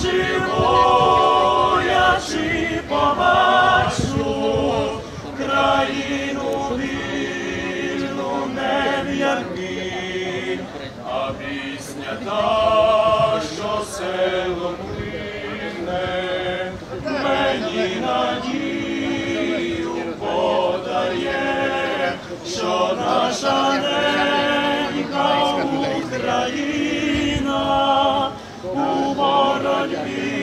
Живо я чи країну вільну не а пісня та, що село плине, мені надію подає, що наша ненька Україна. जाते हैं